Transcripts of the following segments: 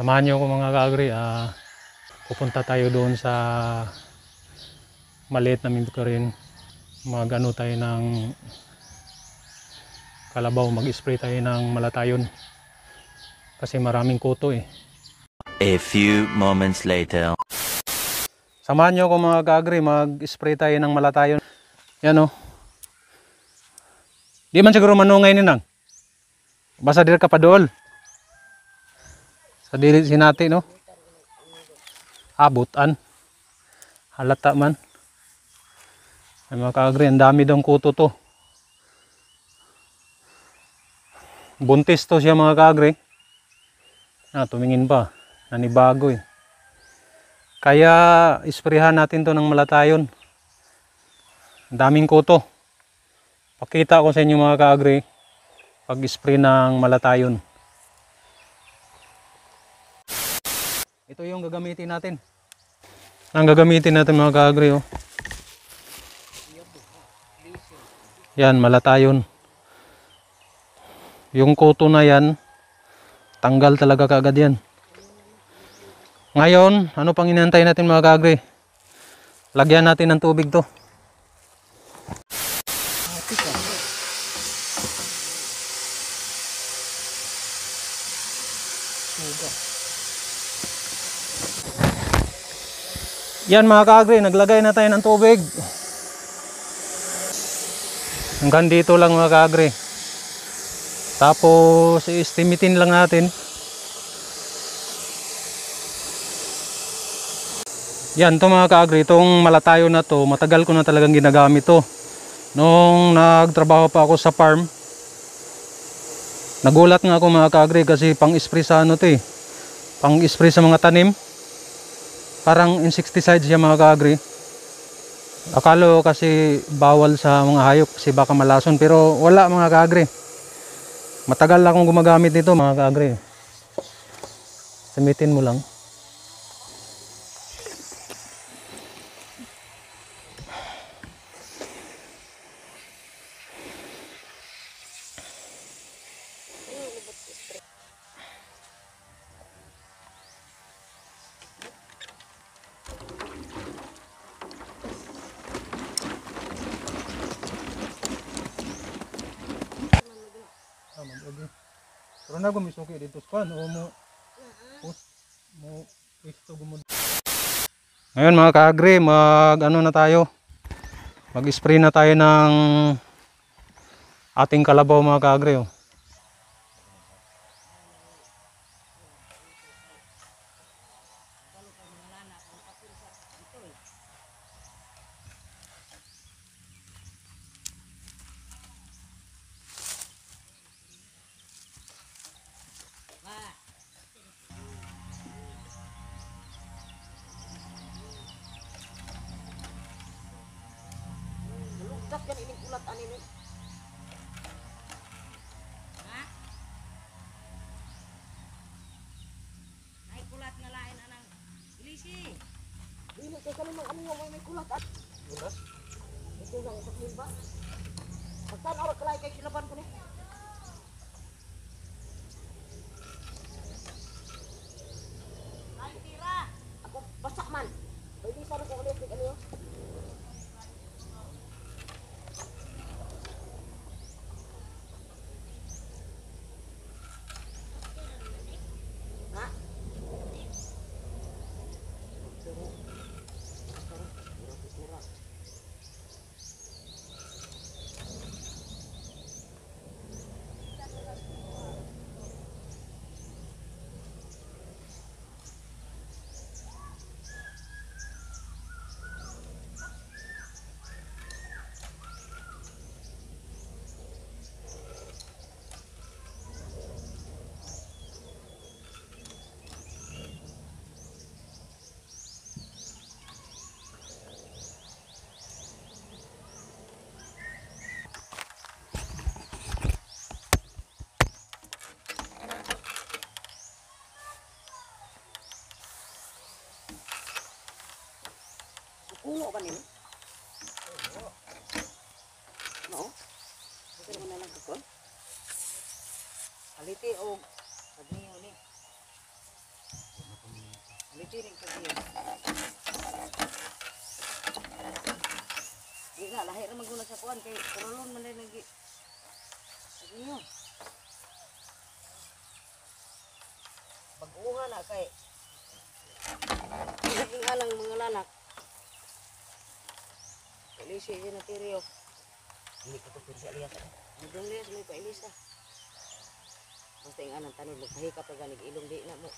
Samahan niyo ako mga kaagri. ah pupunta tayo doon sa maliit na minto rin. Mag ano tayo ng kalabaw. Mag-spray tayo ng malatayon. Kasi maraming kuto eh. A few moments later. Samahan niyo ako mga kaagri. Mag-spray tayo ng malatayon. Yan o. Di man siguro manungay ni nang. Basta dir ka pa dool. Sa dili sinati no. Abutan. Halata man. Ay mga kaagri, ang dami daw kuto to. Buntis to siya mga kaagri. Ah, tumingin pa. Nanibago eh. Kaya isprehan natin to ng malatayon. Ang daming kuto. Pakita ko sa inyo mga kaagri pag-spray ng malatayon. Ito yung gagamitin natin. Ang gagamitin natin mga kaagri oh. Yan, malatayon. Yung kuto na yan, tanggal talaga kaagad yan. Ngayon, ano pang inantay natin mga kaagri? Lagyan natin ng tubig to. Yan mga kaagri, naglagay na tayo ng tubig. Hanggang dito lang mga kaagri. Tapos, istimitin lang natin. Yan to mga kaagri, itong malatayo na to, matagal ko na talagang ginagamit to. Nung nagtrabaho pa ako sa farm, nagulat nga ako mga kaagri kasi pang spray sa ano to eh. Pang spray sa mga tanim. Parang insecticide siya mga kaagri. Akala kasi bawal sa mga hayop kasi baka malason pero wala mga kaagri. Matagal akong gumagamit nito mga kaagri. Samitin mo lang. Pero na gumisuki dito sa o mo post mo isto gumud. Ngayon mga kaagri, mag ano na tayo. Mag-spray na tayo ng ating kalabaw mga kaagri. Oh. Ay kulat nga lain anang ilisi. Dili kay kani mang ano may may kulat at. Kulat? Ito lang sa limba. Kulo ka nila. No? Ito naman na lang ko. Haliti o pagniyo ni. Litinig ko diyo. Di nga, lahi ra maguna sa kuan kay kurulon man din lagi. Sige nyo. Baguha na kay. Naging alang mga lanak. Kalisi din na tiriyo. Hindi ko to liya sa. Mudong liya sa may pailisa. Basta yung anang tanong, magpahika pa ganig ilong di na mo.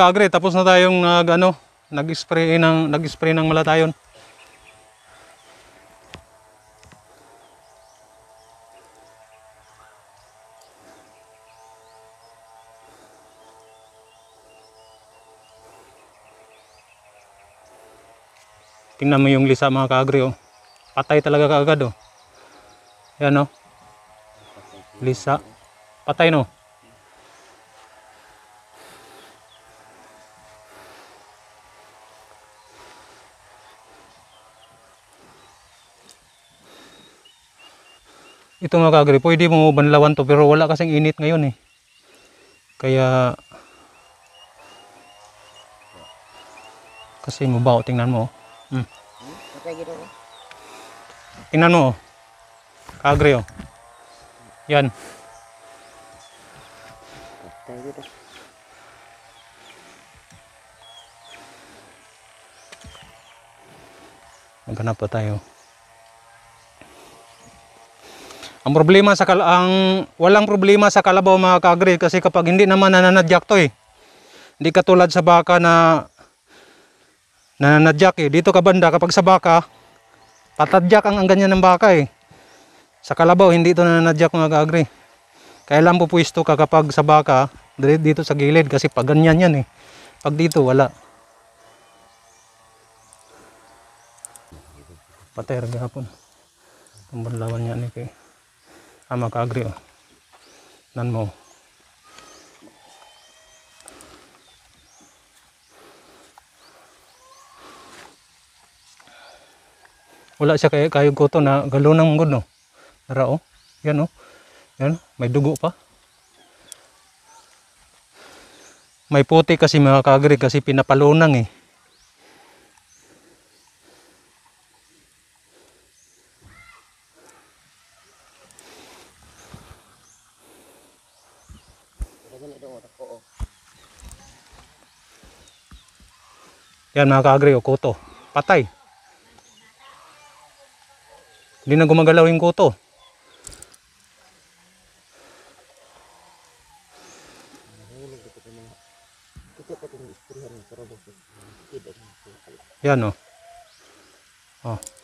Kaagre, tapos na tayong nag ano, nag-spray ng nag-spray ng malatayon. Tingnan mo yung lisa mga kaagre oh. Patay talaga kaagad oh. Yan oh. Lisa. Patay no. Ito mga kagri, pwede mo banlawan to pero wala kasing init ngayon eh. Kaya kasi mabaho tingnan mo. oh. Hmm. Tingnan mo. oh. Kagri oh. Yan. Maghanap pa tayo. Ang problema sa kal ang walang problema sa kalabaw mga kagri kasi kapag hindi naman nananadyak to eh. Hindi katulad sa baka na nananadyak eh. Dito ka banda kapag sa baka patadyak ang, ang ganyan ng baka eh. Sa kalabaw hindi to nananadyak mga kagri. Kaya lang pupwisto ka kapag sa baka dito sa gilid kasi pag ganyan yan eh. Pag dito wala. Patay gahapon. Ang banlawan niya ni kay agri oh. Nan mo. Wala siya kay kayog ko to na galunang gud no. Tara oh. Yan oh. Yan, may dugo pa. May puti kasi mga kagri kasi pinapalunang eh. Ito ako. oh. Yan mga kaagri o kuto. Patay. Hindi na gumagalaw yung kuto. Yan o. Oh.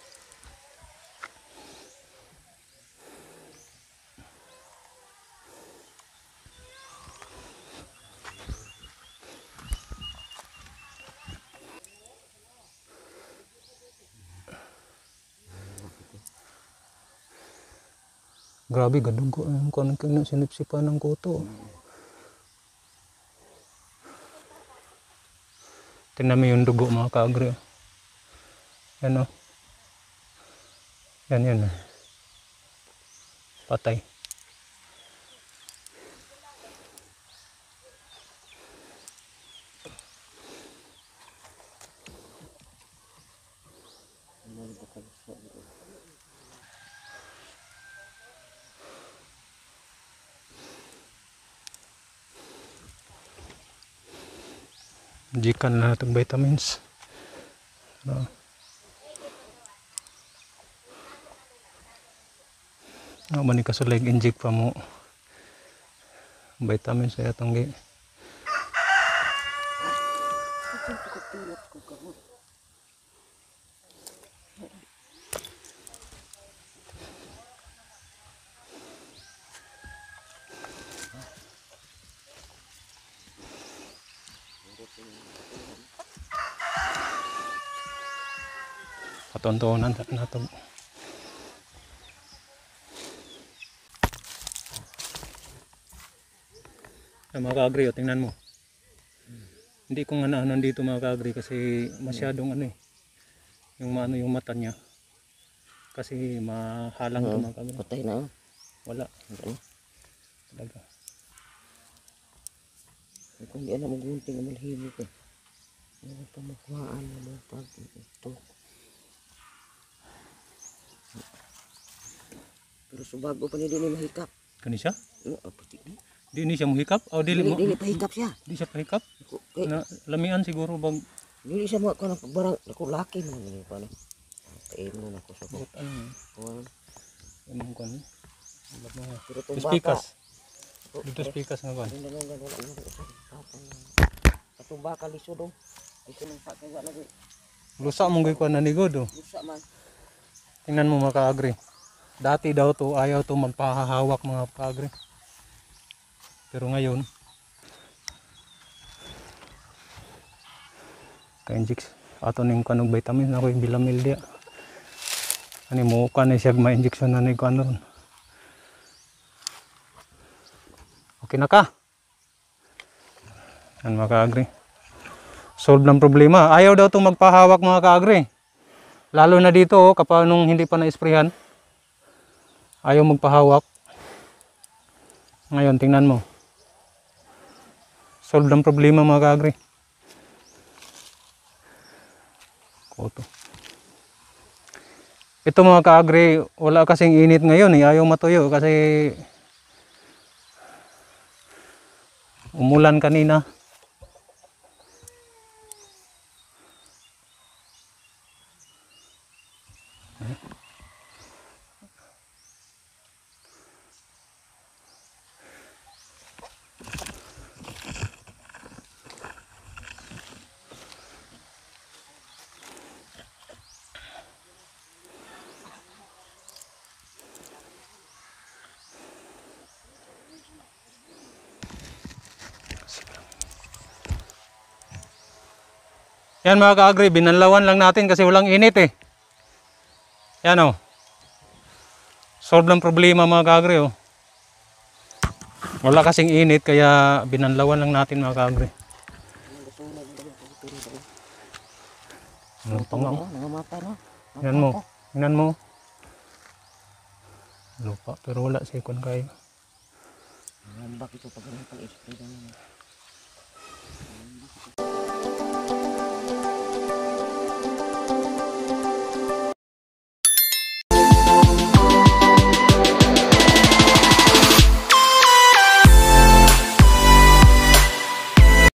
Grabe, gadugo. Ang kuwan kang sinipsipan ng kuto. Tingnan mo yung dugo mga kaagri. Yan o. Yan yan. oh. Patay. Jikan na itong vitamins. Ano? Ano man ni kasulig inject pa mo vitamins sa atong gi. Patontonan na to. Ah, mga ka-agri, oh, tingnan mo. Hindi ko nga naanon dito mga ka-agri kasi masyadong ano eh. Yung ano yung mata niya. Kasi mahalang to mga ka-agri. Patay na. oh. Wala Ano? talaga. Kung di alam mo gunting ang malhimik eh. Ano pa makuhaan mo mo pag ito. Pero subago pa niya din mahikap. Kani siya? Ano, apatik na. Di ni siya mohikap? O dili Dili, mo? dili pahikap siya. Di siya pahikap? Ako, eh, Na, lamian siguro bag dili siya mo ako ng barang. Ako laki mo naman yung paano. Tain mo na ako sa ko. ano Kuhaan. yung kan. Wala mga Pero itong baka. Speakers. Ito, Dito speakers nga kan. Ano nga wala mo ito. Tapang na. Itong baka lisod oh. Ito nang sa kaya lagi. Lusa mong gikuan na ni God oh. Lusa man. Tingnan mo mga ka-agri. Dati daw to ayaw to magpahahawak mga ka-agri. Pero ngayon ka-inject ato ning kanog vitamin ako yung bilamil dia. Ani mo ka na siya ma-injection na ni kuan ron. Okay na ka? Yan mga ka-agri. Solve ng problema. Ayaw daw to magpahawak mga ka-agri. Lalo na dito oh, kapag nung hindi pa na-sprayhan. Ayaw magpahawak. Ngayon, tingnan mo. Solve ng problema mga kaagri. Koto. Ito mga kaagri, wala kasing init ngayon eh. Ayaw matuyo kasi umulan kanina. Yan mga kaagri, binanlawan lang natin kasi walang init eh. Yan oh. Solve ng problema mga kaagri oh. Wala kasing init kaya binanlawan lang natin mga kaagri. Ano pa nga oh. Yan mo. Tingnan mo. Lupa pero wala sa ikon kayo. Lambak ito pag ganun pang-spray na naman.